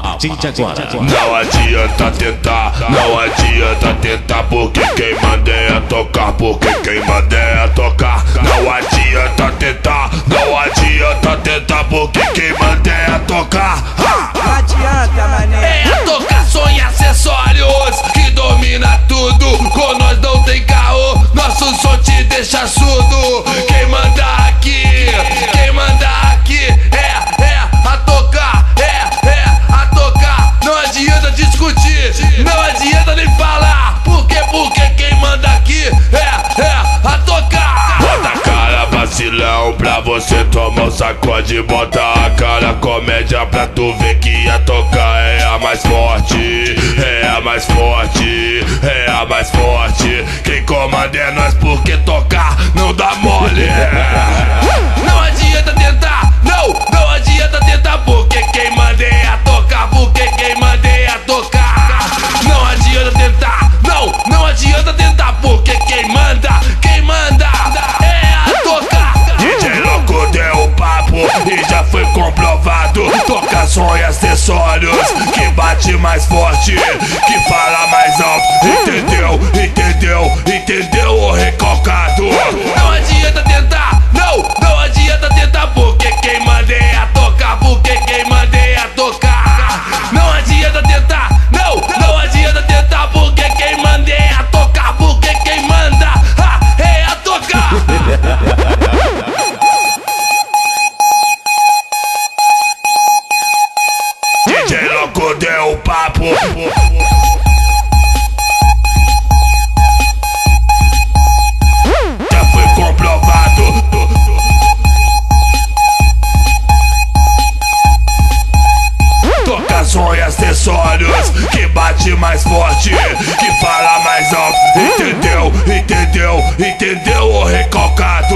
partir de agora. Não adianta tentar, não adianta tentar, porque quem manda é tocar, porque quem manda é tocar. Não adianta tentar, não adianta tentar, porque quem manda é tocar. Não adianta, mané. É tocar som e acessórios que domina tudo. Com nós não tem caô, nosso som te deixa surdo. Vacilão pra você tomar um sacode. Bota a cara comédia pra tu ver que a tocar é a mais forte. É a mais forte, é a mais forte. Quem comanda é nós porque tocar não dá mole. acessórios que bate mais forte, que fala mais alto. Entendeu? Entendeu? Entendeu o recalcado? Som e acessórios que bate mais forte, que fala mais alto. Entendeu? Entendeu? Entendeu o recalcado?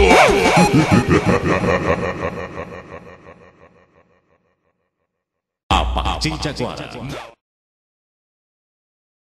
A partir de agora.